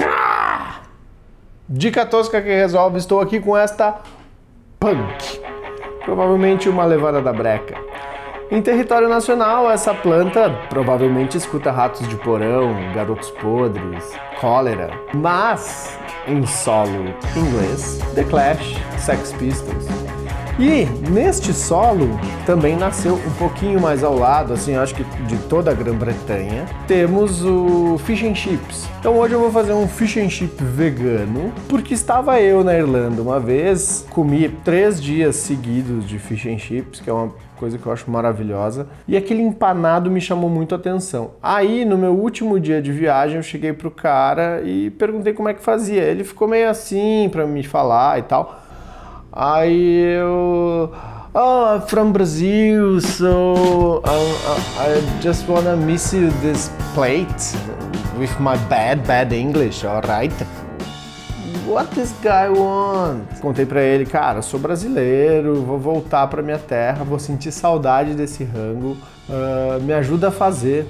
Ah! Dica tosca que resolve, estou aqui com esta punk. Provavelmente uma levada da breca. Em território nacional, essa planta provavelmente escuta ratos de porão, garotos podres, cólera. Mas, em solo inglês, The Clash, Sex Pistols. E neste solo também nasceu um pouquinho mais ao lado, assim, acho que de toda a Grã-Bretanha, temos o Fish and Chips. Então hoje eu vou fazer um Fish and Chip vegano, porque estava eu na Irlanda uma vez, comi três dias seguidos de Fish and Chips, que é uma coisa que eu acho maravilhosa. E aquele empanado me chamou muito a atenção. Aí, no meu último dia de viagem, eu cheguei pro cara e perguntei como é que fazia. Ele ficou meio assim para me falar e tal. Aí eu. Oh, I'm from Brazil, so I, I just wanna miss you this plate with my bad, bad English, alright? What this guy wants? Contei pra ele, cara, sou brasileiro, vou voltar pra minha terra, vou sentir saudade desse rango, uh, me ajuda a fazer.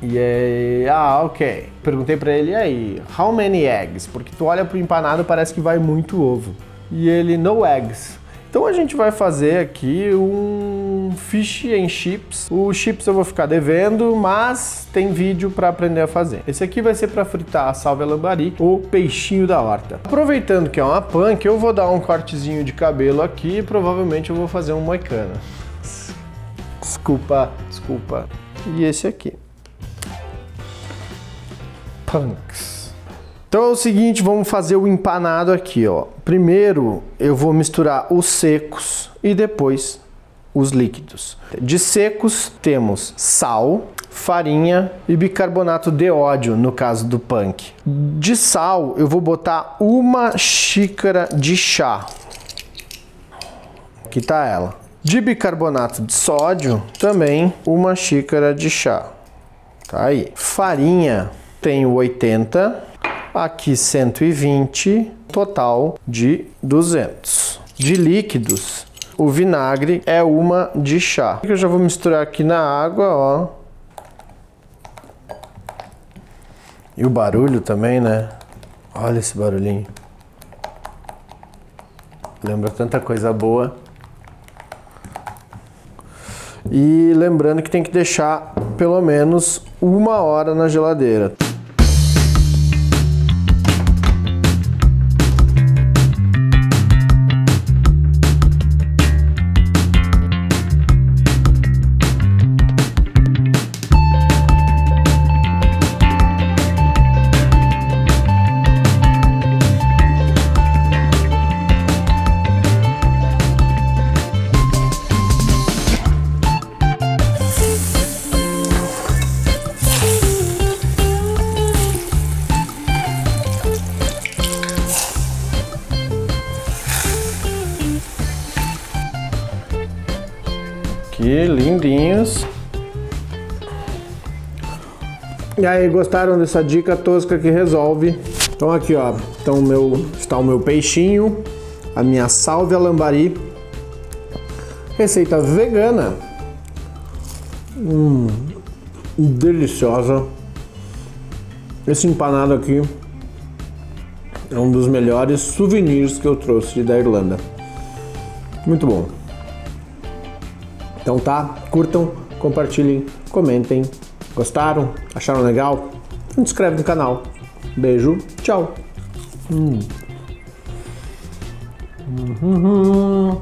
E aí, ah, ok. Perguntei pra ele, e aí, how many eggs? Porque tu olha pro empanado parece que vai muito ovo e ele no eggs. Então a gente vai fazer aqui um fish and chips. O chips eu vou ficar devendo, mas tem vídeo para aprender a fazer. Esse aqui vai ser para fritar a salve lambari, o peixinho da horta. Aproveitando que é uma punk, eu vou dar um cortezinho de cabelo aqui e provavelmente eu vou fazer um moicano. Desculpa, desculpa. E esse aqui. Punks. Então é o seguinte, vamos fazer o empanado aqui, ó. Primeiro eu vou misturar os secos e depois os líquidos. De secos temos sal, farinha e bicarbonato de ódio, no caso do punk. De sal eu vou botar uma xícara de chá. Aqui tá ela. De bicarbonato de sódio, também uma xícara de chá. Tá aí. Farinha, tenho 80 aqui 120, total de 200. De líquidos, o vinagre é uma de chá. Eu já vou misturar aqui na água, ó. E o barulho também, né? Olha esse barulhinho. Lembra tanta coisa boa. E lembrando que tem que deixar pelo menos uma hora na geladeira. Aqui, lindinhos. E aí, gostaram dessa dica tosca que resolve? Então aqui, ó, então meu, está o meu peixinho, a minha salve lambari, receita vegana, hum, deliciosa. Esse empanado aqui é um dos melhores souvenirs que eu trouxe da Irlanda. Muito bom. Então tá, curtam, compartilhem, comentem. Gostaram? Acharam legal? Se inscreve no canal. Beijo, tchau. Hum. Uhum.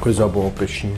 Coisa boa peixinho.